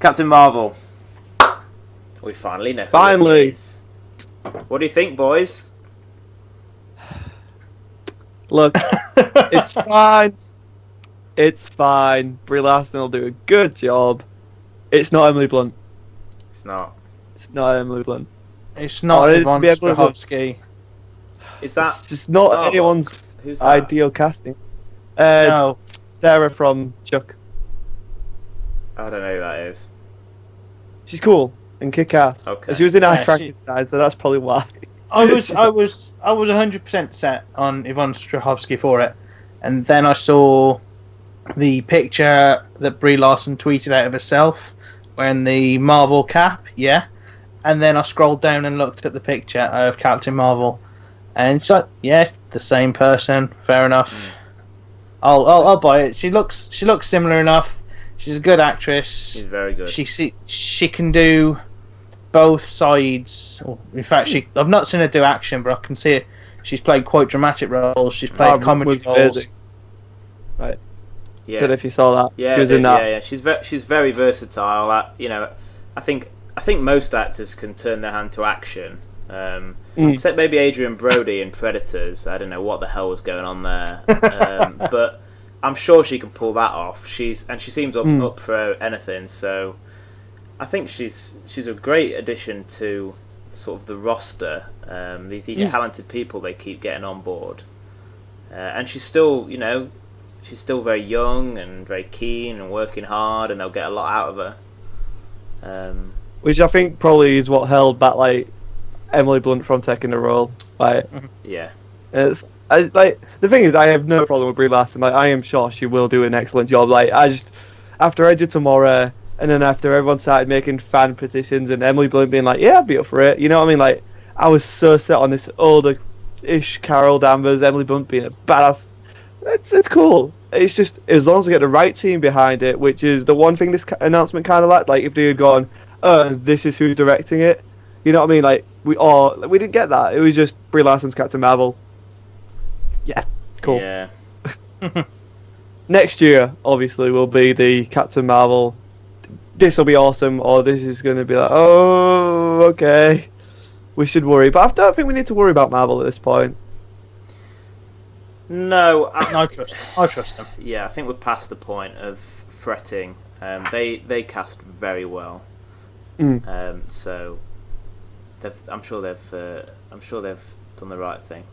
Captain Marvel. We finally know. Finally. What do you think, boys? Look, it's fine. It's fine. Brie Larson will do a good job. It's not Emily Blunt. It's not. It's not Emily Blunt. It's not it's to Yvonne be able to- Strahovski. Is that It's just not Starbucks? anyone's who's that? ideal casting. Uh, No, Sarah from Chuck. I don't know who that is. She's cool and kick ass. Okay. She was in Yeah, I she- so that's probably why. I was, I was, I was hundred percent set on Yvonne Strahovski for it, and then I saw the picture that Brie Larson tweeted out of herself wearing the Marvel cap. Yeah, and then I scrolled down and looked at the picture of Captain Marvel, and she's like, "Yes, the same person. Fair enough. Mm. I'll, I'll, I'll buy it. She looks, she looks similar enough. She's a good actress. She's very good. She see, she can do both sides. In fact, she I've not seen her do action, but I can see it. She's played quite dramatic roles. She's played Um, comedy was roles. amazing. yeah. Don't know if you saw that. Yeah, she was in that. yeah, yeah. She's ve- she's very versatile. I, you know, I think I think most actors can turn their hand to action. Um, Mm. Except maybe Adrien Brody in Predators. I don't know what the hell was going on there, um, but I'm sure she can pull that off. She's and she seems up, Mm. up for anything. So I think she's she's a great addition to sort of the roster. Um, these these Yeah. talented people they keep getting on board, uh, and she's still you know she's still very young and very keen and working hard, and they'll get a lot out of her. Um, Which I think probably is what held back like Emily Blunt from taking the role. Like yeah, it's I, like the thing is I have no problem with Brie Larson. Like I am sure she will do an excellent job. Like I just after Edge of Tomorrow and then after everyone started making fan petitions and Emily Blunt being like, Yeah, I'd be up for it. You know what I mean? Like I was so set on this older ish Carol Danvers, Emily Blunt being a badass. It's it's cool. It's just as long as I get the right team behind it, which is the one thing this announcement kind of lacked. Like if they had gone, "Uh, this is who's directing it," you know what I mean? Like we all we didn't get that. It was just Brie Larson's Captain Marvel. Yeah, cool. yeah. Next year, obviously, will be the Captain Marvel. This will be awesome, or this is going to be like, oh, okay. We should worry, but I don't think we need to worry about Marvel at this point. No, I, I trust. I trust them. yeah, I think we're past the point of fretting. Um, they they cast very well, Mm. um, so they've, I'm sure they've uh, I'm sure they've done the right thing.